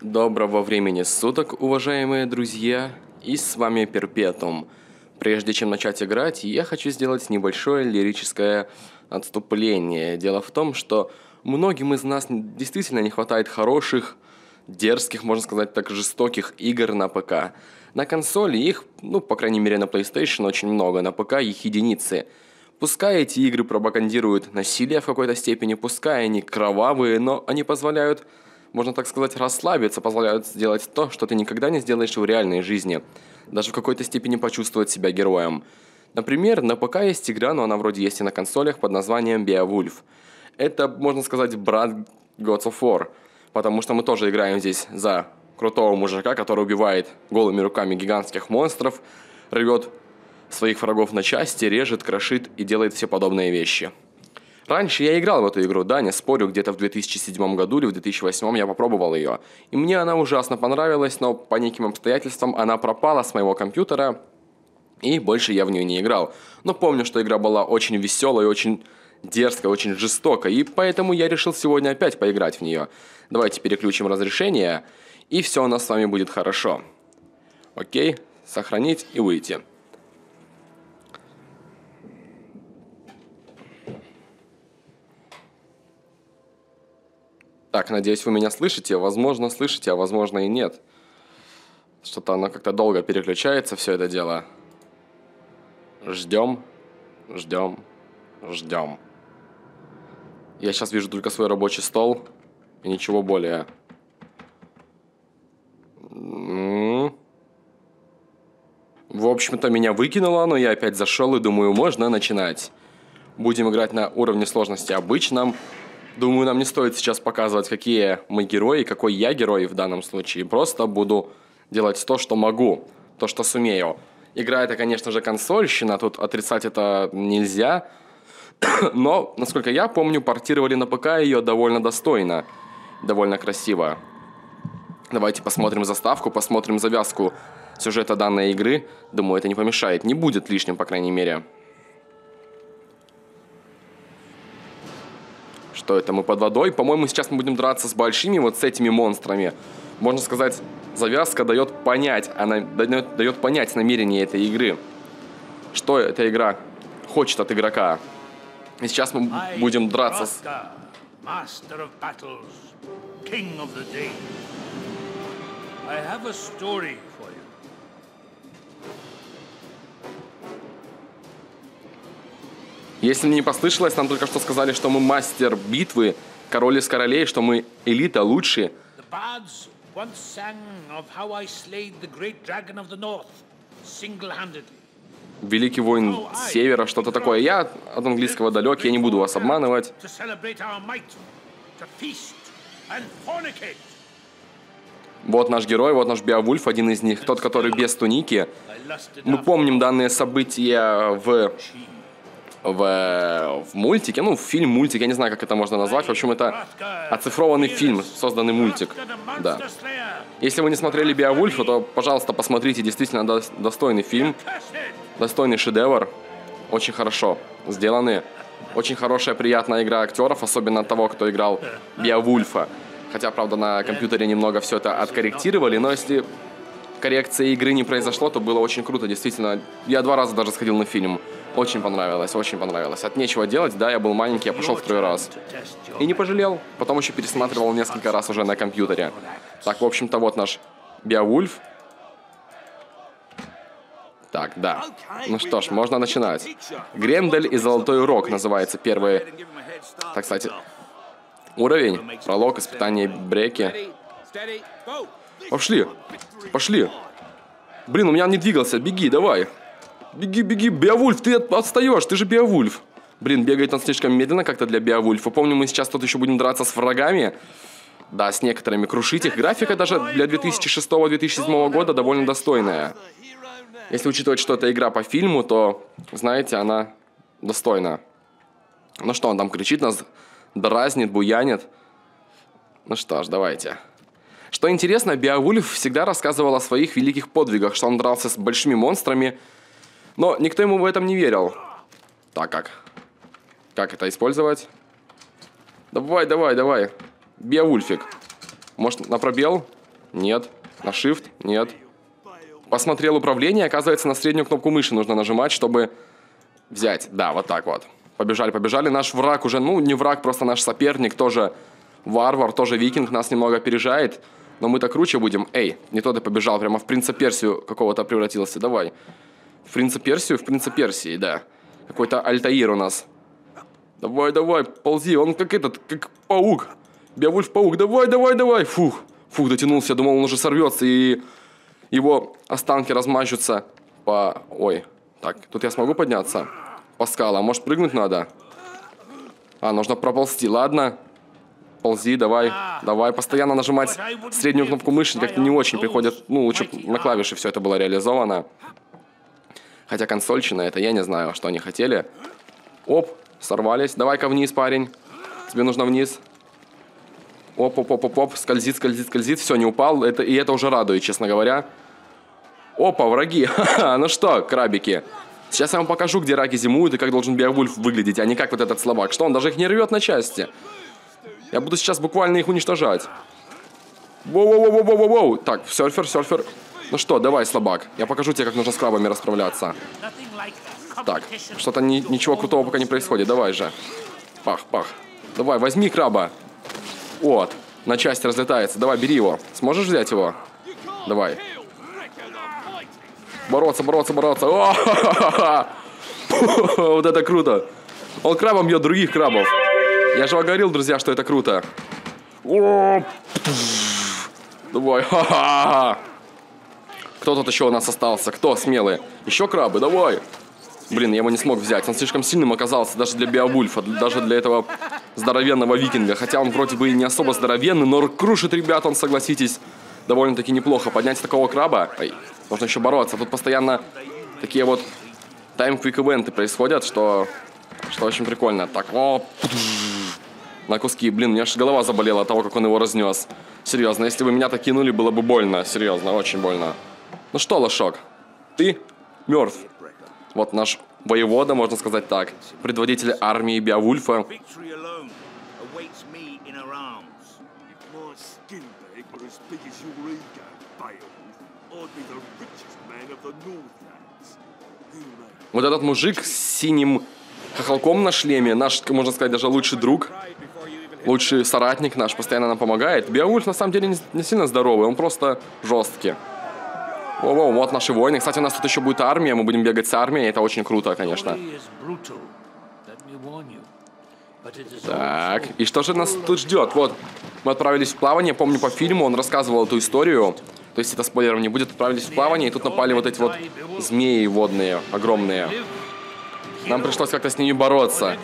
Доброго времени суток, уважаемые друзья, и с вами Перпетум. Прежде чем начать играть, я хочу сделать небольшое лирическое отступление. Дело в том, что многим из нас действительно не хватает хороших, дерзких, можно сказать так, жестоких игр на ПК. На консоли их, ну, по крайней мере на PlayStation очень много, на ПК их единицы. Пускай эти игры пропагандируют насилие в какой-то степени, пускай они кровавые, но они позволяют можно так сказать, расслабиться, позволяют сделать то, что ты никогда не сделаешь в реальной жизни. Даже в какой-то степени почувствовать себя героем. Например, на ПК есть игра, но она вроде есть и на консолях под названием Beowulf. Это, можно сказать, брат Gods of War, потому что мы тоже играем здесь за крутого мужика, который убивает голыми руками гигантских монстров, рвет своих врагов на части, режет, крошит и делает все подобные вещи. Раньше я играл в эту игру, да, не спорю, где-то в 2007 году или в 2008 я попробовал ее. И мне она ужасно понравилась, но по неким обстоятельствам она пропала с моего компьютера, и больше я в нее не играл. Но помню, что игра была очень веселой, очень дерзкая, очень жестокая, и поэтому я решил сегодня опять поиграть в нее. Давайте переключим разрешение, и все у нас с вами будет хорошо. Окей, сохранить и выйти. Так, надеюсь, вы меня слышите. Возможно, слышите, а возможно и нет. Что-то оно как-то долго переключается, все это дело. Ждем, ждем, ждем. Я сейчас вижу только свой рабочий стол и ничего более. В общем-то, меня выкинуло, но я опять зашел и думаю, можно начинать. Будем играть на уровне сложности обычном. Думаю, нам не стоит сейчас показывать, какие мы герои, какой я герой в данном случае. Просто буду делать то, что могу, то, что сумею. Игра это, конечно же, консольщина, тут отрицать это нельзя. Но, насколько я помню, портировали на ПК ее довольно достойно, довольно красиво. Давайте посмотрим заставку, посмотрим завязку сюжета данной игры. Думаю, это не помешает, не будет лишним, по крайней мере. Что это, мы под водой? По-моему, сейчас мы будем драться с большими вот с этими монстрами. Можно сказать, завязка дает понять, она дает, дает понять намерение этой игры. Что эта игра хочет от игрока. И сейчас мы будем драться с... I have a story Если мне не послышалось, нам только что сказали, что мы мастер битвы, король из королей, что мы элита лучшие. Великий воин Севера, что-то такое. Я от английского далек, я не буду вас обманывать. Вот наш герой, вот наш Беовульф, один из них, тот, который без туники. Мы помним данные события в в, в мультике, ну, фильм, мультик, я не знаю, как это можно назвать. В общем, это оцифрованный фильм, созданный мультик. Да. Если вы не смотрели Биовульфа, то, пожалуйста, посмотрите. Действительно достойный фильм, достойный шедевр. Очень хорошо сделаны. Очень хорошая, приятная игра актеров, особенно того, кто играл Биовульфа. Хотя, правда, на компьютере немного все это откорректировали, но если коррекции игры не произошло, то было очень круто, действительно. Я два раза даже сходил на фильм. Очень понравилось, очень понравилось. От нечего делать, да, я был маленький, я пошел второй раз. И не пожалел. Потом еще пересматривал несколько раз уже на компьютере. Так, в общем-то, вот наш Биовульф. Так, да. Ну что ж, можно начинать. Гремдель и Золотой Урок называется первый, так кстати, уровень. Пролог, испытание Бреки. Пошли, пошли. Блин, у меня не двигался. Беги, давай. Беги, беги, Беовульф, ты отстаешь, ты же Беовульф. Блин, бегает он слишком медленно как-то для Беовульфа. Помню, мы сейчас тут еще будем драться с врагами. Да, с некоторыми крушить их. Графика даже для 2006-2007 года довольно достойная. Если учитывать, что это игра по фильму, то, знаете, она достойна. Ну что, он там кричит нас, дразнит, буянит. Ну что ж, давайте. Что интересно, Беовульф всегда рассказывал о своих великих подвигах, что он дрался с большими монстрами, но никто ему в этом не верил. Так как? Как это использовать? Давай, давай, давай. Беовульфик. Может, на пробел? Нет. На Shift? Нет. Посмотрел управление, оказывается, на среднюю кнопку мыши нужно нажимать, чтобы взять. Да, вот так вот. Побежали, побежали. Наш враг уже, ну, не враг, просто наш соперник, тоже варвар, тоже викинг, нас немного опережает. Но мы-то круче будем. Эй, не то ты побежал, прямо в принца Персию какого-то превратился. Давай. В принца Персию, в принца Персии, да. Какой-то Альтаир у нас. Давай, давай, ползи. Он как этот, как паук. Беовульф паук. Давай, давай, давай. Фух. Фух, дотянулся. Думал, он уже сорвется и его останки размажутся по... Ой. Так, тут я смогу подняться? По скалам. Может, прыгнуть надо? А, нужно проползти. Ладно. Ползи, давай, давай. Постоянно нажимать среднюю кнопку мыши как-то не очень приходит. Ну, лучше на клавиши все это было реализовано. Хотя консольчина, это я не знаю, что они хотели. Оп, сорвались. Давай-ка вниз, парень. Тебе нужно вниз. Оп, оп, оп, оп, оп. Скользит, скользит, скользит. Все, не упал. Это, и это уже радует, честно говоря. Опа, враги. ну что, крабики. Сейчас я вам покажу, где раки зимуют и как должен Беовульф выглядеть, а не как вот этот слабак. Что, он даже их не рвет на части. Я буду сейчас буквально их уничтожать. Воу-воу-воу-воу-воу. Так, серфер, серфер. Ну что, давай, слабак. Я покажу тебе, как нужно с крабами расправляться. Так, что-то ни, ничего крутого пока не происходит. Давай же. Пах, пах. Давай, возьми краба. Вот. На части разлетается. Давай, бери его. Сможешь взять его? Давай. Бороться, бороться, бороться. О, вот это круто. Он крабом бьет других крабов. Я же говорил, друзья, что это круто. О, давай. Кто тут еще у нас остался? Кто смелый? Еще крабы, давай. Блин, я его не смог взять. Он слишком сильным оказался даже для Беовульфа, даже для этого здоровенного викинга. Хотя он вроде бы и не особо здоровенный, но крушит ребят он, согласитесь, довольно-таки неплохо. Поднять такого краба, ой, нужно еще бороться. Тут постоянно такие вот тайм-квик-ивенты происходят, что, что очень прикольно. Так, о, на куски. Блин, у меня аж голова заболела от того, как он его разнес. Серьезно, если бы меня так кинули, было бы больно. Серьезно, очень больно. Ну что, лошок, ты мертв. Вот наш воевода, можно сказать так, предводитель армии Беовульфа. Вот этот мужик с синим хохолком на шлеме, наш, можно сказать, даже лучший друг, лучший соратник наш, постоянно нам помогает. Беовульф на самом деле не, не сильно здоровый, он просто жесткий. О, вот наши воины. Кстати, у нас тут еще будет армия, мы будем бегать с армией, это очень круто, конечно. Так, и что же нас тут ждет? Вот, мы отправились в плавание, помню по фильму, он рассказывал эту историю. То есть это спойлером не будет, отправились в плавание, и тут напали вот эти вот змеи водные, огромные. Нам пришлось как-то с ними бороться.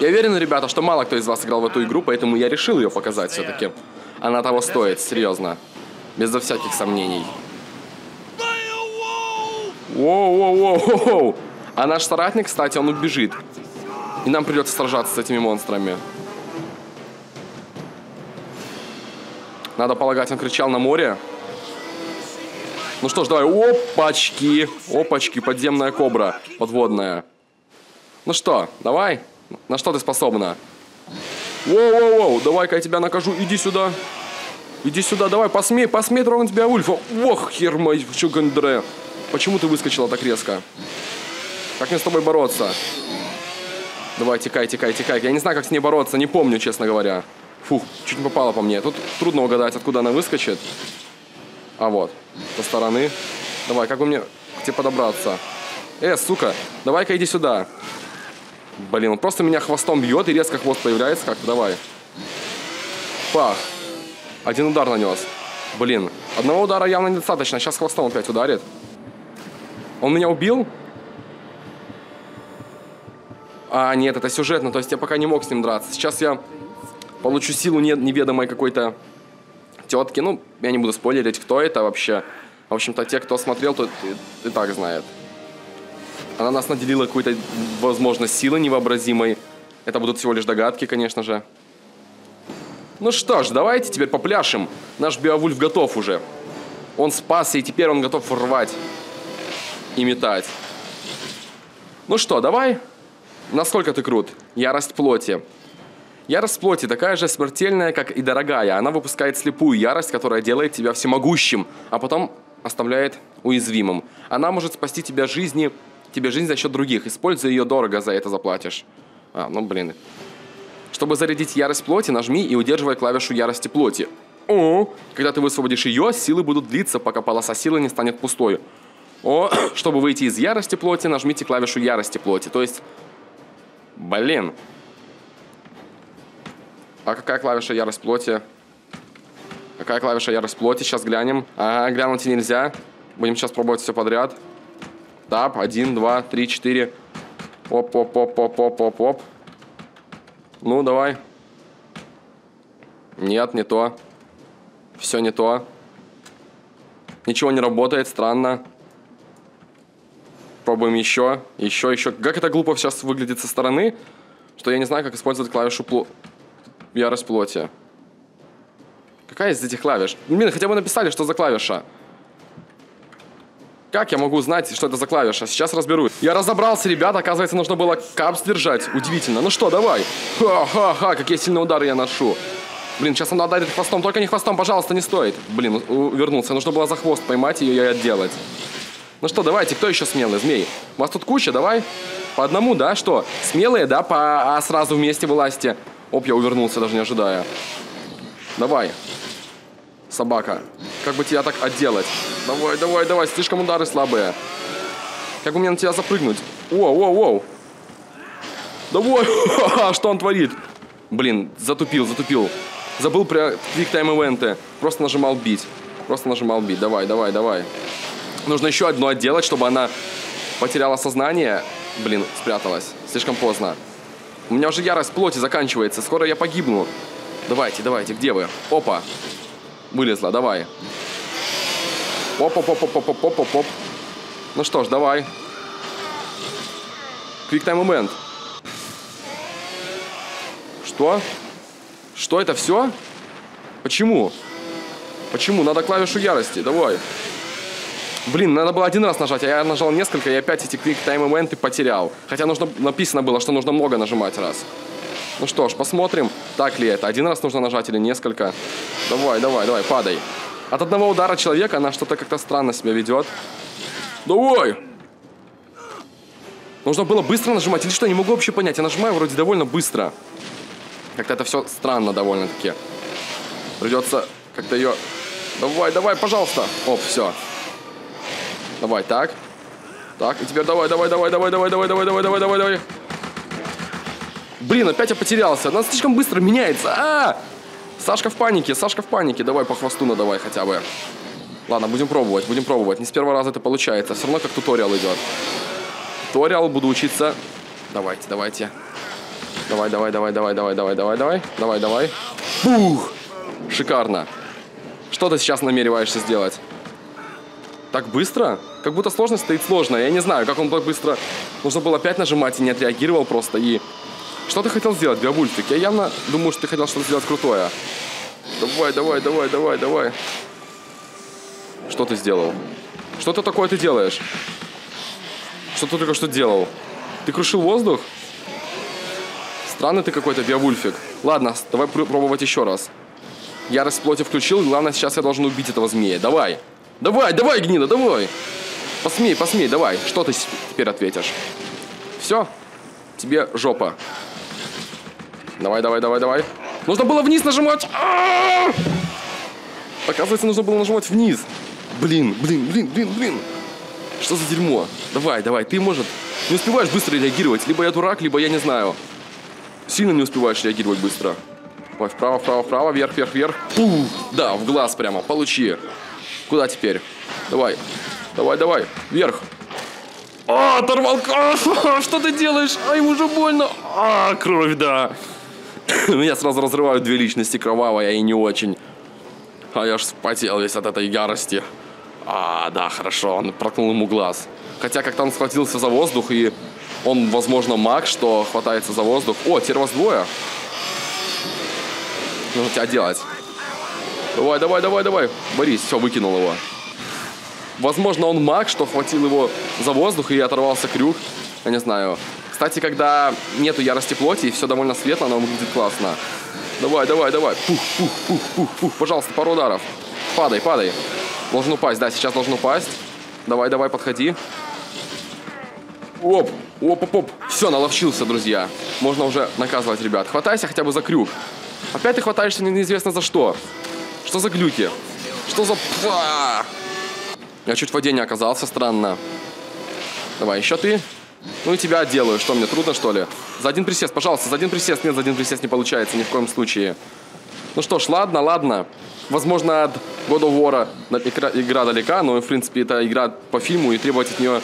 Я уверен, ребята, что мало кто из вас играл в эту игру, поэтому я решил ее показать все-таки. Она того стоит, серьезно. Безо всяких сомнений. Воу-воу-воу-воу! А наш соратник, кстати, он убежит. И нам придется сражаться с этими монстрами. Надо полагать, он кричал на море. Ну что ж, давай. Опачки. Опачки, подземная кобра. Подводная. Ну что, давай. На что ты способна? Воу-воу-воу, давай-ка я тебя накажу. Иди сюда. Иди сюда, давай, посмей, посмей тебя, Ульфа. Ох, хер мой, чугандре. Почему ты выскочила так резко? Как мне с тобой бороться? Давай, текай, текай, текай. Я не знаю, как с ней бороться, не помню, честно говоря. Фух, чуть не попала по мне. Тут трудно угадать, откуда она выскочит. А вот, со стороны. Давай, как бы мне к тебе подобраться? Э, сука, давай-ка иди сюда. Блин, он просто меня хвостом бьет, и резко хвост появляется как-то. Давай. Пах. Один удар нанес. Блин, одного удара явно недостаточно. Сейчас хвостом опять ударит. Он меня убил? А, нет, это сюжетно, то есть я пока не мог с ним драться. Сейчас я получу силу неведомой какой-то тетки. Ну, я не буду спойлерить, кто это вообще. В общем-то, те, кто смотрел, то и, и так знает. Она нас наделила какой-то, возможно, силой невообразимой. Это будут всего лишь догадки, конечно же. Ну что ж, давайте теперь попляшем. Наш Беовульф готов уже. Он спасся, и теперь он готов рвать и метать. Ну что, давай. Насколько ты крут? Ярость плоти. Ярость плоти такая же смертельная, как и дорогая. Она выпускает слепую ярость, которая делает тебя всемогущим, а потом оставляет уязвимым. Она может спасти тебя жизни, тебе жизнь за счет других. Используй ее дорого, за это заплатишь. А, ну блин. Чтобы зарядить ярость плоти, нажми и удерживай клавишу ярости плоти. О, когда ты высвободишь ее, силы будут длиться, пока полоса силы не станет пустой. О, чтобы выйти из ярости плоти, нажмите клавишу ярости плоти. То есть, блин, а какая клавиша ярость плоти? Какая клавиша ярость плоти? Сейчас глянем. А, глянуть нельзя. Будем сейчас пробовать все подряд. Тап. Один, два, три, четыре. Оп, оп, оп, оп, оп, оп, оп. Ну, давай. Нет, не то. Все не то. Ничего не работает, странно. Пробуем еще, еще, еще. Как это глупо сейчас выглядит со стороны, что я не знаю, как использовать клавишу пло... Ярость плоти. Какая из этих клавиш? Блин, хотя бы написали, что за клавиша. Как я могу знать, что это за клавиша? Сейчас разберусь. Я разобрался, ребята. Оказывается, нужно было капс держать. Удивительно. Ну что, давай. Ха-ха-ха, какие сильные удары я ношу. Блин, сейчас надо ударить хвостом. Только не хвостом, пожалуйста, не стоит. Блин, вернулся. Нужно было за хвост поймать ее и отделать. Ну что, давайте, кто еще смелый? Змей. У вас тут куча, давай. По одному, да? Что? Смелые, да? По а сразу вместе власти. Оп, я увернулся, даже не ожидая. Давай. Собака. Как бы тебя так отделать? Давай, давай, давай. Слишком удары слабые. Как бы мне на тебя запрыгнуть? Воу, воу, воу. Давай. Что он творит? Блин, затупил, затупил. Забыл про квиктайм ивенты. Просто нажимал бить. Просто нажимал бить. Давай, давай, давай. Нужно еще одно отделать, чтобы она потеряла сознание. Блин, спряталась. Слишком поздно. У меня уже ярость плоти заканчивается. Скоро я погибну. Давайте, давайте, где вы? Опа. Вылезла, давай. Оп-оп-оп-оп-оп-оп-оп-оп. Ну что ж, давай. Quick time moment. Что? Что это все? Почему? Почему? Надо клавишу ярости. Давай. Блин, надо было один раз нажать, а я нажал несколько, и опять эти event потерял. Хотя нужно, написано было, что нужно много нажимать раз. Ну что ж, посмотрим, так ли это. Один раз нужно нажать или несколько. Давай, давай, давай, падай. От одного удара человека она что-то как-то странно себя ведет. Давай! Нужно было быстро нажимать, или что, не могу вообще понять. Я нажимаю вроде довольно быстро. Как-то это все странно довольно-таки. Придется как-то ее... Давай, давай, пожалуйста. Оп, все. Давай, так. Так, и теперь давай, давай, давай, давай, давай, давай, давай, давай, давай, давай, давай. Блин, опять я потерялся. Она слишком быстро меняется. А! Сашка в панике, Сашка в панике. Давай по хвосту надавай хотя бы. Ладно, будем пробовать, будем пробовать. Не с первого раза это получается. Все равно как туториал идет. Туториал, буду учиться. Давайте, давайте. Давай, давай, давай, давай, давай, давай, давай, давай. Давай, давай. Бух! Шикарно. Что ты сейчас намереваешься сделать? Так быстро? Как будто сложность стоит сложно. Я не знаю, как он так быстро... Нужно было опять нажимать и не отреагировал просто. И... Что ты хотел сделать, Биобульфик? Я явно думаю, что ты хотел что-то сделать крутое. Давай, давай, давай, давай, давай. Что ты сделал? Что ты такое ты делаешь? Что ты только что делал? Ты крушил воздух? Странный ты какой-то, Биовульфик. Ладно, давай пробовать еще раз. Ярость плоти включил, главное, сейчас я должен убить этого змея. Давай! Давай, давай, гнида, давай. Посмей, посмей, давай. Что ты теперь ответишь? Все? Тебе жопа. Давай, давай, давай, давай. Нужно было вниз нажимать. А -а -а! Оказывается, нужно было нажимать вниз. Блин, блин, блин, блин, блин. Что за дерьмо? Давай, давай, ты, может, не успеваешь быстро реагировать. Либо я дурак, либо я не знаю. Сильно не успеваешь реагировать быстро. Давай, вправо, вправо, вправо, вверх, вверх, вверх. Пух! Да, в глаз прямо, получи. Куда теперь? Давай. Давай, давай. Вверх. А, оторвал. А, что ты делаешь? Ай, уже больно. А, кровь, да. Меня сразу разрывают две личности, кровавая и не очень. А я ж вспотел весь от этой ярости. А, да, хорошо, он проткнул ему глаз. Хотя как-то он схватился за воздух, и он, возможно, маг, что хватается за воздух. О, теперь вас двое. Нужно тебя делать. Давай, давай, давай, давай. Борис, все, выкинул его. Возможно, он маг, что хватил его за воздух и оторвался крюк. Я не знаю. Кстати, когда нету ярости плоти и все довольно светло, оно выглядит классно. Давай, давай, давай. Пух, пух, пух, пух, пух. Пожалуйста, пару ударов. Падай, падай. Должен упасть, да, сейчас должен упасть. Давай, давай, подходи. Оп, оп, оп, оп. Все, наловчился, друзья. Можно уже наказывать ребят. Хватайся хотя бы за крюк. Опять ты хватаешься неизвестно за что. Что за глюки? Что за... Я чуть в воде не оказался, странно. Давай, еще ты. Ну и тебя отделаю. Что, мне трудно, что ли? За один присест, пожалуйста, за один присест. Нет, за один присест не получается ни в коем случае. Ну что ж, ладно, ладно. Возможно, от God of War игра, игра далека, но, в принципе, это игра по фильму, и требовать от нее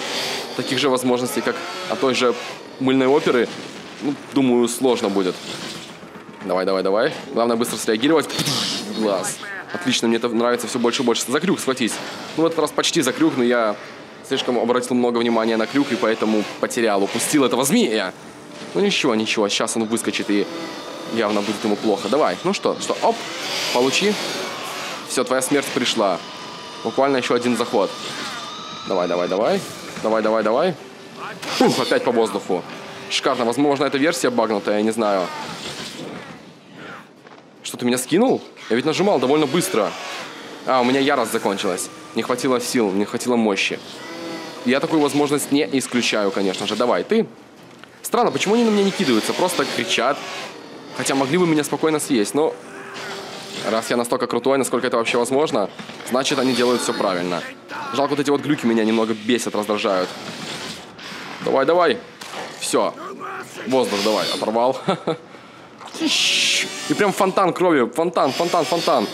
таких же возможностей, как от той же мыльной оперы, ну, думаю, сложно будет. Давай, давай, давай. Главное быстро среагировать. Глаз. Отлично, мне это нравится все больше и больше. За крюк схватись. Ну, в этот раз почти за крюк, но я слишком обратил много внимания на крюк и поэтому потерял, упустил этого змея. Ну ничего, ничего, сейчас он выскочит и явно будет ему плохо. Давай, ну что, что, оп, получи. Все, твоя смерть пришла. Буквально еще один заход. Давай, давай, давай. Давай, давай, давай. Ух, опять по воздуху. Шикарно. Возможно, эта версия багнутая, я не знаю. Что, ты меня скинул? Я ведь нажимал довольно быстро. А, у меня ярость закончилась. Не хватило сил, не хватило мощи. Я такую возможность не исключаю, конечно же. Давай, ты. Странно, почему они на меня не кидаются? Просто кричат. Хотя могли бы меня спокойно съесть, но... Раз я настолько крутой, насколько это вообще возможно, значит, они делают все правильно. Жалко, вот эти вот глюки меня немного бесят, раздражают. Давай, давай. Все. Воздух давай. Оторвал. И прям фонтан крови. Фонтан, фонтан, фонтан.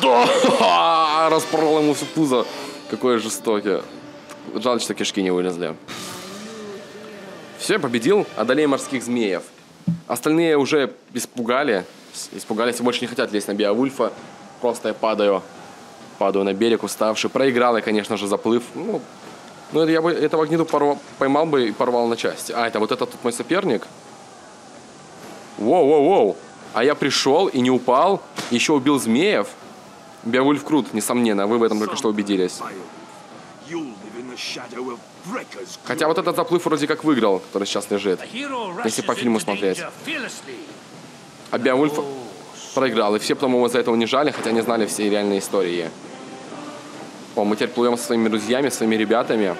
Да! Распорол ему всю пузо. Какое жестокое. Жаль, что кишки не вылезли. Все, победил. Одолей морских змеев. Остальные уже испугали. Испугались и больше не хотят лезть на Биовульфа. Просто я падаю. Падаю на берег, уставший. Проиграл я, конечно же, заплыв. Ну, ну я бы этого гниду порвал, поймал бы и порвал на части. А, это вот этот тут мой соперник. Воу-воу-воу. А я пришел и не упал. Еще убил змеев. Беовульф крут, несомненно. Вы в этом только что убедились. Хотя вот этот заплыв вроде как выиграл, который сейчас лежит. Если по фильму смотреть. А Беовульф проиграл. И все потом его за это унижали, хотя не знали все реальные истории. О, мы теперь плывем со своими друзьями, своими ребятами.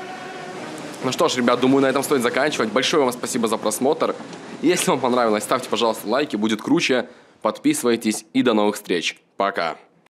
Ну что ж, ребят, думаю, на этом стоит заканчивать. Большое вам спасибо за просмотр. Если вам понравилось, ставьте, пожалуйста, лайки, будет круче. Подписывайтесь и до новых встреч. Пока.